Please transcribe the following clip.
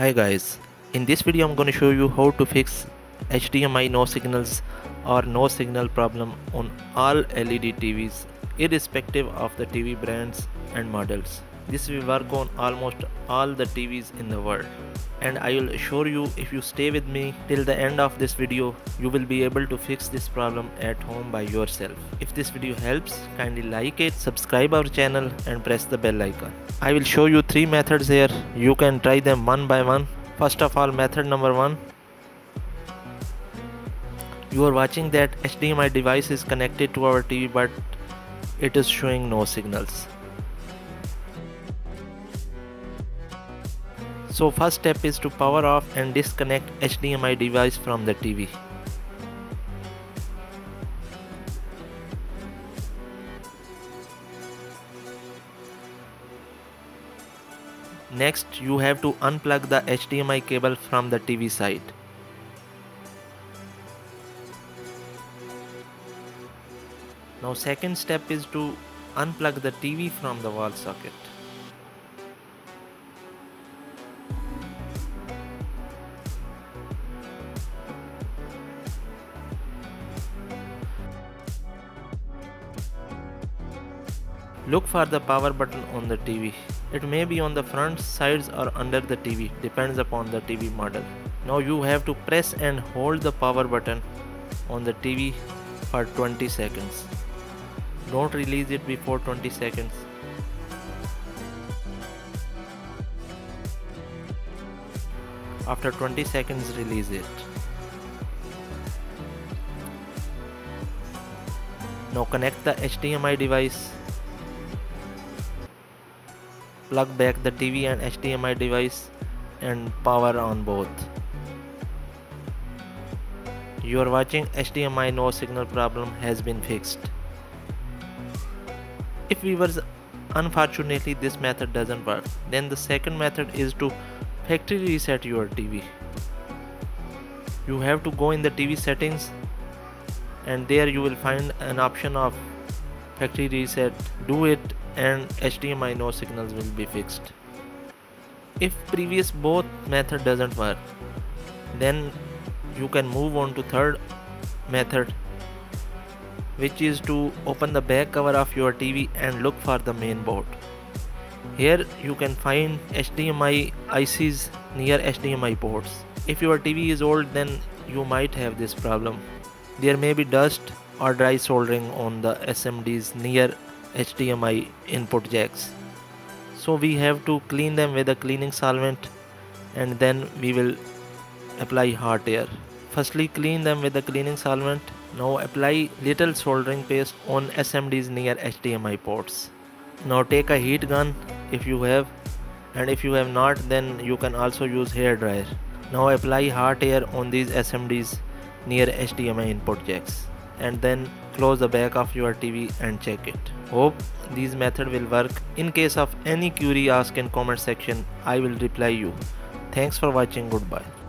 Hi guys, in this video I'm going to show you how to fix HDMI no signals or no signal problem on all LED TVs irrespective of the TV brands and models. This will work on almost all the TVs in the world and I will assure you if you stay with me till the end of this video you will be able to fix this problem at home by yourself. If this video helps kindly like it, subscribe our channel and press the bell icon. I will show you three methods here. You can try them one by one. First of all method number one. You are watching that HDMI device is connected to our TV but it is showing no signals. So first step is to power off and disconnect HDMI device from the TV. Next you have to unplug the HDMI cable from the TV side. Now second step is to unplug the TV from the wall socket. Look for the power button on the TV. It may be on the front, sides or under the TV, depends upon the TV model. Now you have to press and hold the power button on the TV for 20 seconds. Don't release it before 20 seconds. After 20 seconds release it. Now connect the HDMI device plug back the TV and HDMI device and power on both. You are watching HDMI no signal problem has been fixed. If viewers unfortunately this method doesn't work then the second method is to factory reset your TV. You have to go in the TV settings and there you will find an option of factory reset do it and HDMI no signals will be fixed. If previous both method doesn't work, then you can move on to third method which is to open the back cover of your TV and look for the main board. Here you can find HDMI ICs near HDMI ports. If your TV is old then you might have this problem. There may be dust or dry soldering on the SMDs near HDMI input jacks. So we have to clean them with a cleaning solvent and then we will apply hot air. Firstly clean them with a cleaning solvent. Now apply little soldering paste on SMDs near HDMI ports. Now take a heat gun if you have and if you have not then you can also use hair dryer. Now apply hot air on these SMDs near HDMI input jacks and then close the back of your TV and check it. Hope these method will work. In case of any query ask in comment section I will reply you. Thanks for watching goodbye.